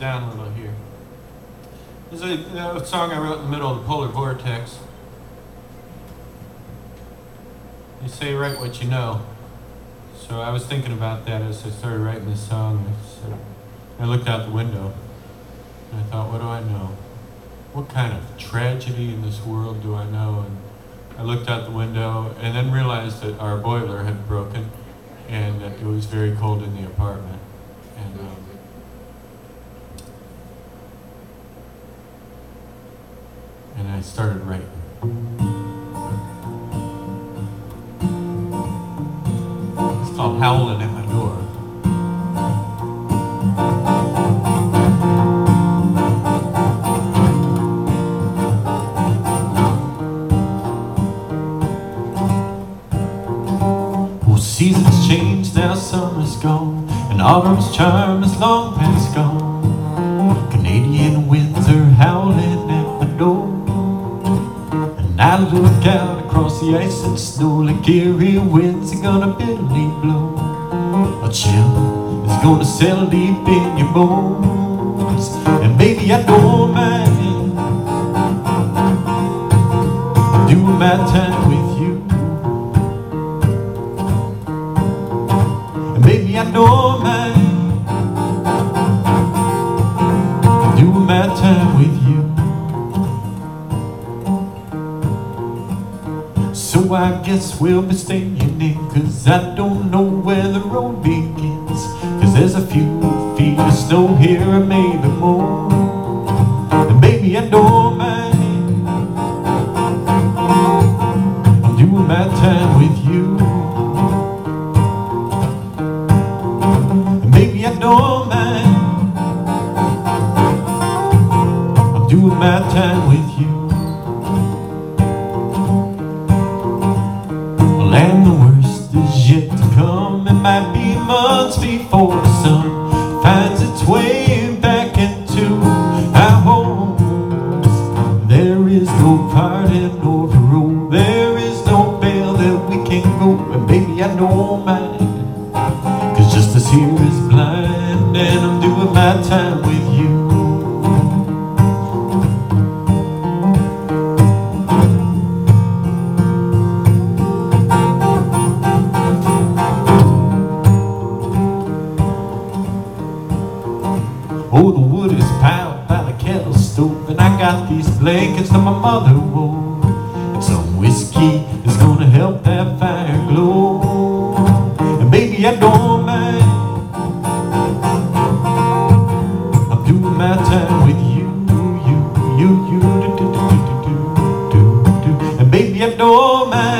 down a little here. There's a, a song I wrote in the middle of the polar vortex. You say write what you know. So I was thinking about that as I started writing this song. I, said, I looked out the window and I thought, what do I know? What kind of tragedy in this world do I know? And I looked out the window and then realized that our boiler had broken and that it was very cold in the apartment. And um, and I started writing. It's called Howling at My Door. Seasons change, now summer's gone, and autumn's charm is long past gone. Look out across the ice and snow like eerie winds are gonna bitterly blow. A chill is gonna settle deep in your bones. And baby, I don't mind doing my time with you. And baby, I don't mind doing my time So I guess we'll be staying in Cause I don't know where the road begins. Cause there's a few feet of snow here and maybe more. And maybe I don't mind I'm doing my time with you. And maybe I don't mind I'm doing my time with you Well, and the worst is yet to come. It might be months before the sun finds its way back into our homes. There is no pardon or parole. There is no bail that we can go. And baby, I don't mind. Cause justice here is blind. And I'm doing my time got these blankets that my mother wore. And some whiskey is gonna help that fire glow. And baby, I don't mind. I'm doing my time with you, you, you, you, do, do, do, do, do, do. And baby, I don't mind.